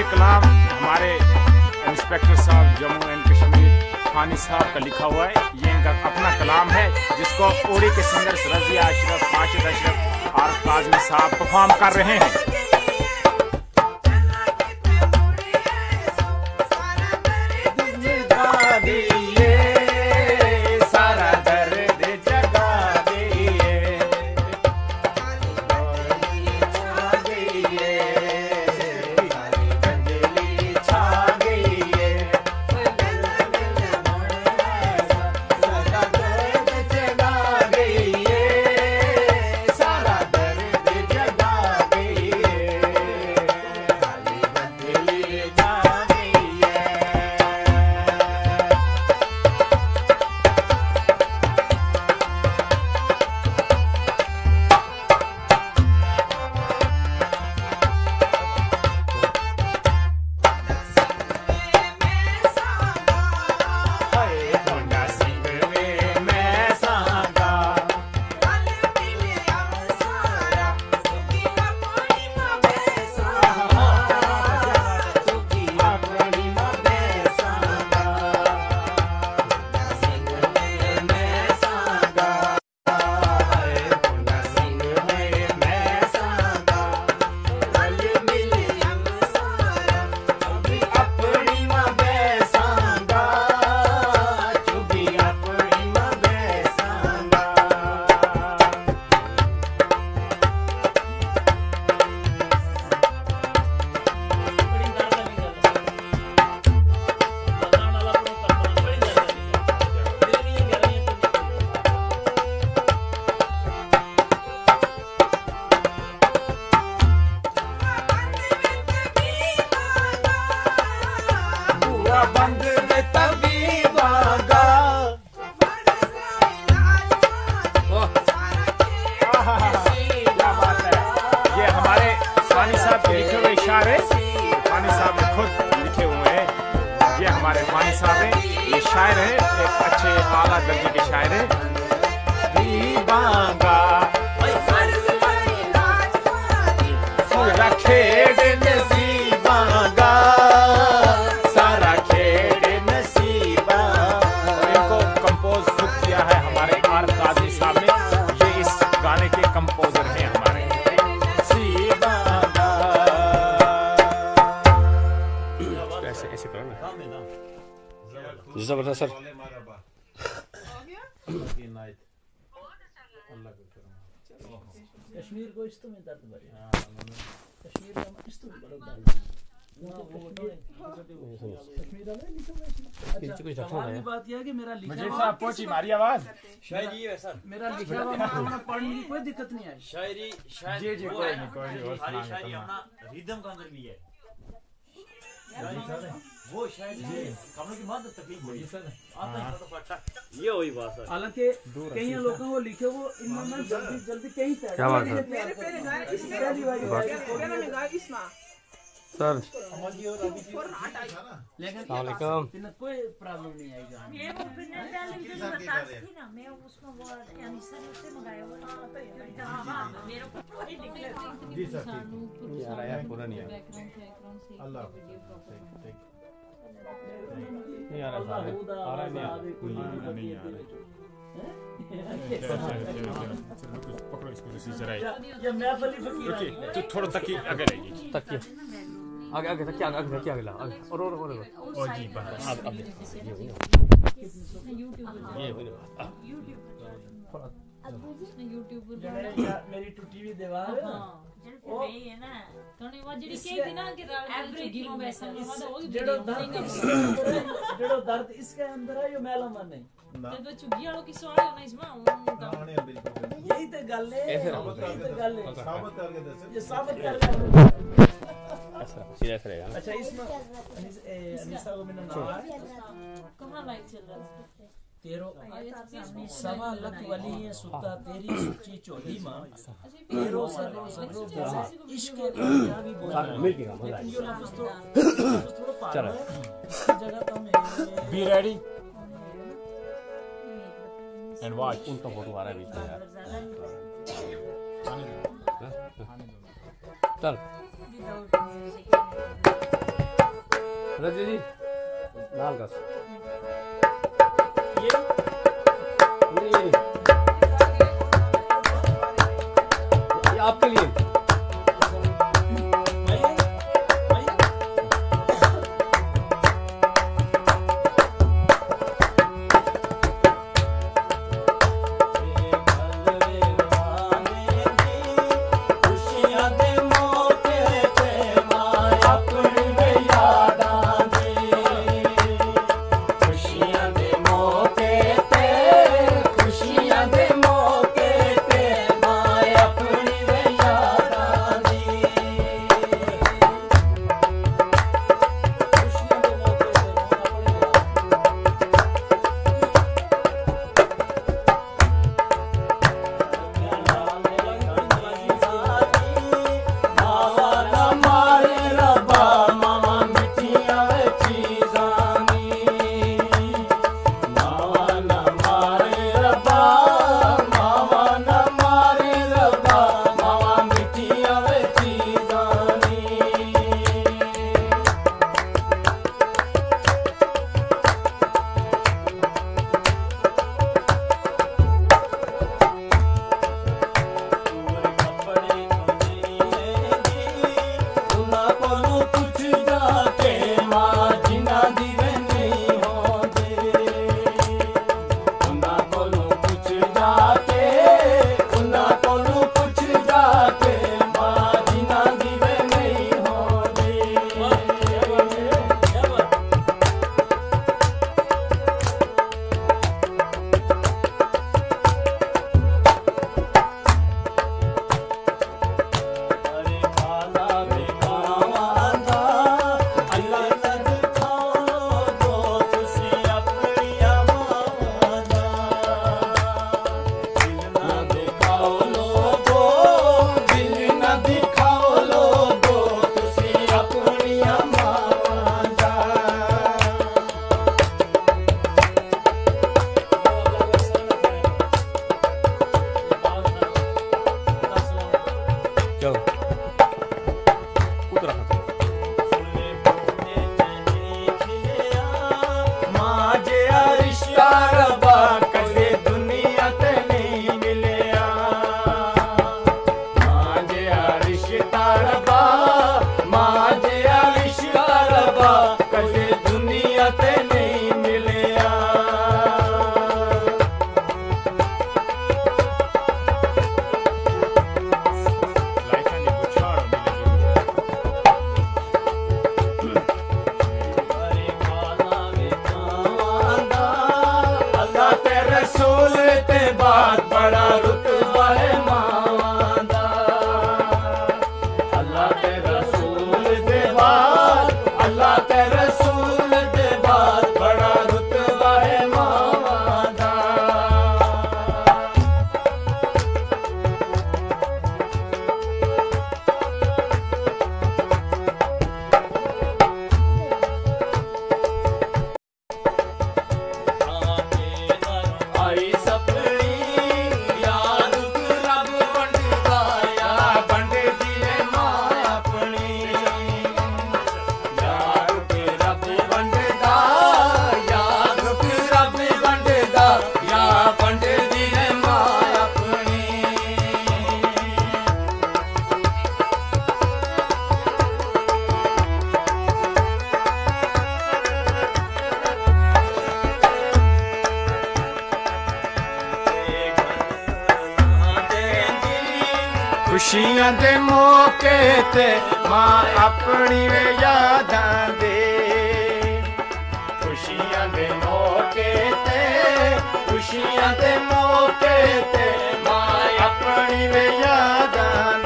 ये कलाम हमारे इंस्पेक्टर साहब जम्मू एंड कश्मीर खानी साहब का लिखा हुआ है। ये इनका अपना कलाम है, जिसको ओड़ी के संघर्ष रजिया अशरफ माशिद अशरफ और काजमी साहब परफॉर्म कर रहे हैं। हमारे फानी साहब हैं। ये शायर हैं, एक अच्छे आला दर्जे के शायर हैं। कंपोज है हमारे आर ये इस गाने के कंपोजर हैं। ज़बरदस्त सर कश्मीर को इस्तो में दर्द भरे कश्मीर का इस्तो में बड़ा दर्द कश्मीर वाले लिखा हुआ इसमें। अच्छा कुछ रखा सवाल हुआ। की बात यह है कि मेरा लिखा हुआ साहब पहुँची हमारी आवाज़ मेरा लिखा हुआ पढ़ने की कोई दिक्कत नहीं आई शायरी शायद जी, जी, कोई नहीं, कोई नहीं, और शायरी अपना रिदम का अंदर भी है वो शायरी कमरों की बात तकलीफ़ हुई। आता है तो फटा ये हुई बात है। हालाँकि कई लोगों को लिखे वो इन्होंने जल्दी जल्दी कहीं क्या बात है? मेरे पहले गाय इसमें पहली गाय इसको सर। लेकिन कोई प्रॉब्लम नहीं आई गाने में। ये वो बिना डालिंग जो बताती थी ना मैं उसमें वो मंगाया वो हाँ हाँ मेरे को पूरी जी सर नहीं आ रहा यार पूरा नहीं आ रहा आ रहा सारे आ रहा। नहीं आ रहा। नहीं आ पकड़ो इसको इसी जरा ये महफली फकीर रुकिए। है। तो थोड़ा तक आगे रहिए तकिए। आगे आगे तकिए आगे आगे तकिए आगे ला आगे। और और और और। जी बस अब अब ये हुई ये हुई ਅੱਬੂ ਜੀ। ਨੇ ਯੂਟਿਊਬਰ ਬਣਨਾ ਜਿਹੜਾ ਮੇਰੀ ਟੁੱਟੀ ਵੀ ਦੀਵਾਰ ਹਾਂ ਉਹ ਨਹੀਂ ਹੈ ਨਾ ਤੁਹਾਨੂੰ ਉਹ ਜਿਹੜੀ ਕਹੀ ਦੀ ਨਾ ਕਿ ਰਾਤ ਦੀ ਝੁੱਗੀ ਨੂੰ ਬੈਸਣ ਨੂੰ ਵਾਦਾ ਉਹ ਜਿਹੜਾ ਦਰਦ ਜਿਹੜਾ ਦਰਦ ਇਸ ਦੇ ਅੰਦਰ ਹੈ ਇਹ ਮੈਲਾ ਮਨ ਨਹੀਂ। ਜਦੋਂ ਝੁੱਗੀ ਵਾਲੋ ਕਿਸੇ ਵਾਲੇ ਨਾ ਇਸ ਮਾਂ ਉਹ ਨਹੀਂ ਬਿਲਕੁਲ ਇਹ ਤੇ ਗੱਲ ਹੈ ਇਹ ਤੇ ਗੱਲ ਹੈ ਸਾਬਤ ਕਰਕੇ ਦੱਸੋ। ਇਹ ਸਾਬਤ ਕਰਕੇ ऐसा सीधा रहेगा अच्छा इसमें अनिसा को मैंने नाम कहाँ लाइक चल रहा है તેરો સવા લખ વલી સુતા તેરી સૂચી ચોલીમાં તેરો સગરો સગરો બોલા इश्क भी बोला मिल गया लेकिन ये लफ्ज तो थोड़ा पार चलो। जगह तो मैं बी रेडी एंड वॉच उनका फ़ोटो आ रहा है बीच में यार। चल। रज़ी जी लाल का ये आपके लिए। ਖੁਸ਼ੀਆਂ ਦੇ ਮੌਕੇ ਤੇ ਮਾਂ ਆਪਣੀ ਵੇ ਯਾਦਾਂ ਦੇ। ਖੁਸ਼ੀਆਂ ਦੇ ਮੌਕੇ ਤੇ, ਖੁਸ਼ੀਆਂ ਦੇ ਮੌਕੇ ਤੇ ਮਾਂ ਆਪਣੀ ਵੇ ਯਾਦਾਂ